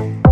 you